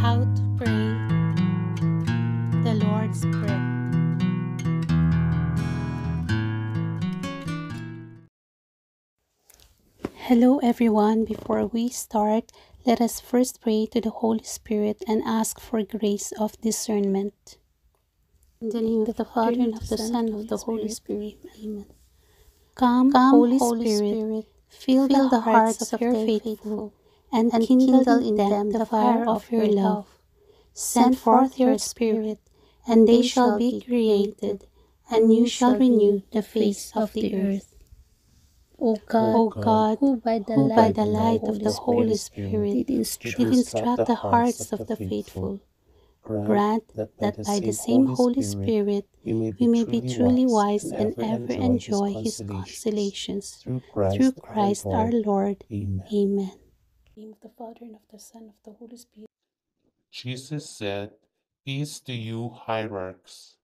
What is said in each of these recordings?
How to pray the Lord's Prayer. Hello, everyone. Before we start, let us first pray to the Holy Spirit and ask for grace of discernment. In the name of the Father, and of the Son, and of the Holy Spirit. Amen. Come, Holy, Spirit, fill, the hearts of your faithful, and, kindle in them the fire of your love. Send forth your Spirit, and they shall be created, and you shall renew the face of the earth. O God, o God who by the, who light, by the light of the Holy Spirit did instruct, did instruct the hearts of the faithful, grant that, that by the same Holy Spirit we may be, we may be truly wise and ever enjoy His consolations through Christ our Lord. Amen. Name of the Father and of the Son of the Holy Spirit. Jesus said, Peace to you, hierarchs.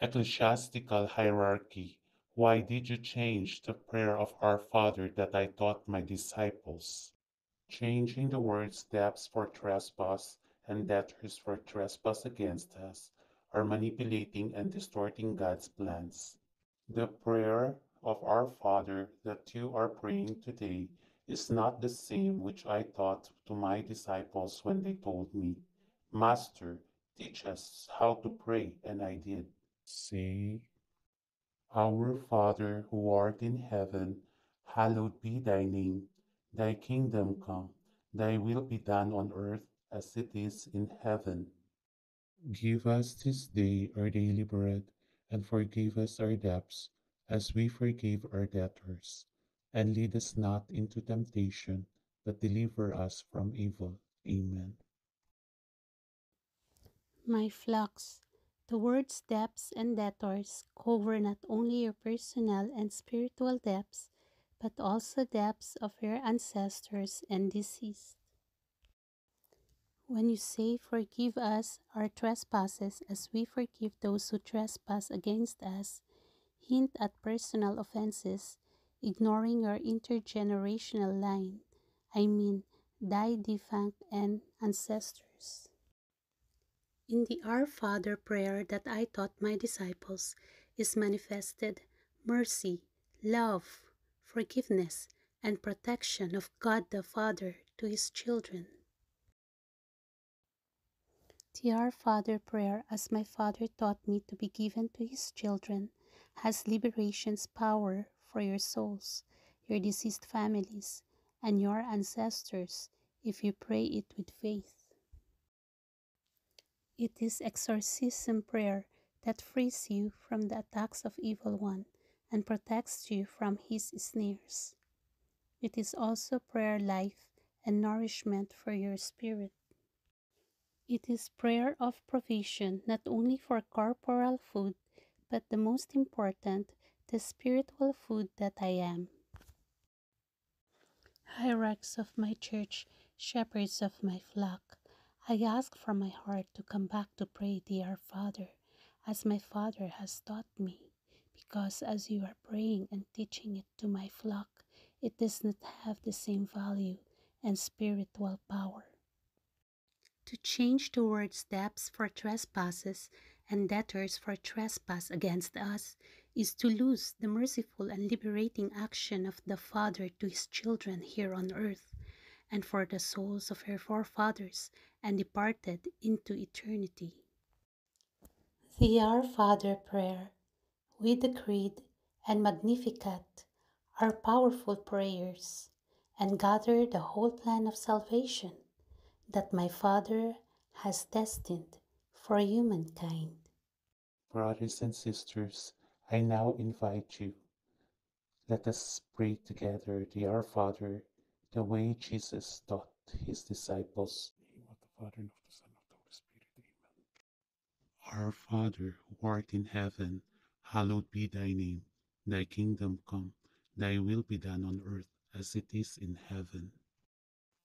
Ecclesiastical hierarchy. Why did you change the prayer of our Father that I taught my disciples? Changing the words debts for trespass and debtors for trespass against us are manipulating and distorting God's plans. The prayer of our Father that you are praying today is not the same which I taught to my disciples when they told me, Master, teach us how to pray, and I did. Say, Our Father who art in heaven, hallowed be thy name. Thy kingdom come, thy will be done on earth as it is in heaven. Give us this day our daily bread, and forgive us our debts, as we forgive our debtors. And lead us not into temptation, but deliver us from evil. Amen. My flocks, the words debts and debtors cover not only your personal and spiritual debts, but also debts of your ancestors and deceased. When you say, Forgive us our trespasses as we forgive those who trespass against us, hint at personal offenses, ignoring your intergenerational line. I mean, thy defunct and ancestors. In the Our Father prayer that I taught my disciples is manifested mercy, love, forgiveness, and protection of God the Father to His children. The Our Father prayer, as my Father taught me to be given to His children, has liberation's power for your souls, your deceased families, and your ancestors if you pray it with faith. It is exorcism prayer that frees you from the attacks of evil one and protects you from his snares. It is also prayer life and nourishment for your spirit. It is prayer of provision not only for corporal food, but the most important, the spiritual food that I am. Hierarchs of my church, shepherds of my flock, I ask from my heart to come back to pray the Our Father, as my Father has taught me, because as you are praying and teaching it to my flock, it does not have the same value and spiritual power. To change the word steps for trespasses and debtors for trespass against us is to lose the merciful and liberating action of the Father to his children here on earth, and for the souls of her forefathers and departed into eternity. The Our Father prayer, with the Creed and Magnificat, are powerful prayers and gather the whole plan of salvation that my Father has destined for humankind. Brothers and sisters, I now invite you. Let us pray together the Our Father the way Jesus taught his disciples. In the name of the Father and of the Son and of the Holy Spirit. Amen. Our Father, who art in heaven, hallowed be thy name. Thy kingdom come, thy will be done on earth as it is in heaven.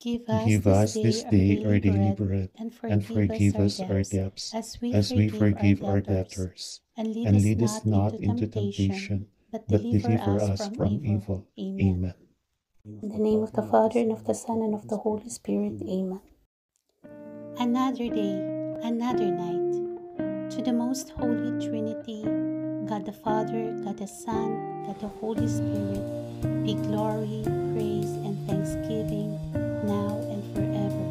Give us, Give us this day our daily bread, and and forgive us our debts, as we as we forgive forgive our our debtors. debtors. And lead And us lead us not not into into temptation, temptation, but but deliver deliver us us from from evil. evil. Amen. Amen. In the name of the Father, and of the Son, and of the Holy Spirit. Amen. another day, another night. To the most holy Trinity, God the Father, God the Son, God the Holy Spirit, be glory, praise, and thanksgiving now and forever.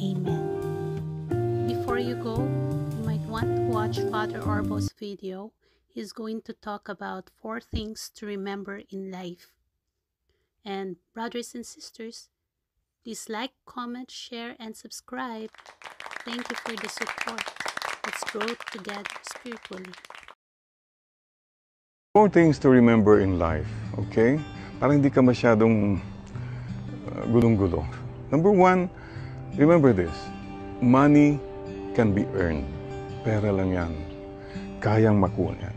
Amen. Before you go, you might want to watch Father Orbos' video. He's going to talk about four things to remember in life. And brothers and sisters, please like, comment, share, and subscribe. Thank you for the support. Let's grow together spiritually. Four things to remember in life, okay? Para hindi ka masyadong uh, gulong-gulo. Number one, remember this. Money can be earned. Pera lang yan. Kayang makuha yan.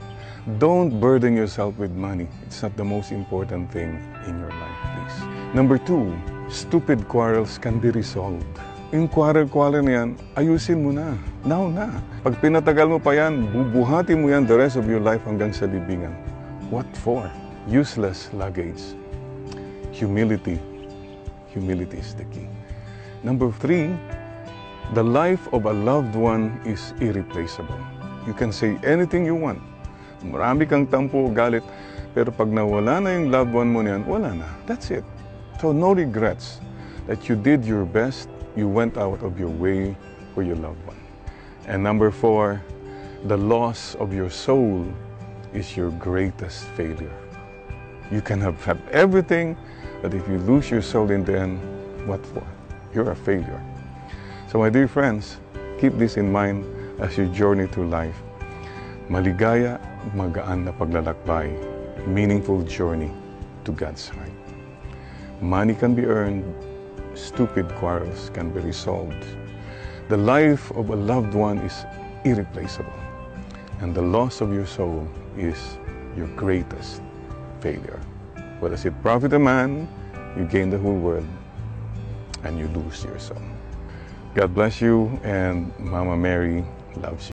Don't burden yourself with money. It's not the most important thing in your life, please. Number two, stupid quarrels can be resolved. Yung quarrel-quarrel na yan, ayusin mo na. Now na. Pag pinatagal mo pa yan, bubuhati mo yan the rest of your life hanggang sa libingan. What for? Useless luggage. Humility. Humility is the key. Number three, the life of a loved one is irreplaceable. You can say anything you want. Marami kang tampo, galit, pero pag nawala na yung loved one mo niyan, wala na. That's it. So no regrets that you did your best, you went out of your way for your loved one. And number four, the loss of your soul is your greatest failure. You can have, have everything, but if you lose your soul in the end, what for? You're a failure. So my dear friends, keep this in mind as you journey through life. Maligaya, magaan na paglalakbay, meaningful journey to God's heart. Money can be earned, stupid quarrels can be resolved. The life of a loved one is irreplaceable, and the loss of your soul is your greatest failure. What does it profit a man? You gain the whole world, and you lose yourself. God bless you, and Mama Mary loves you.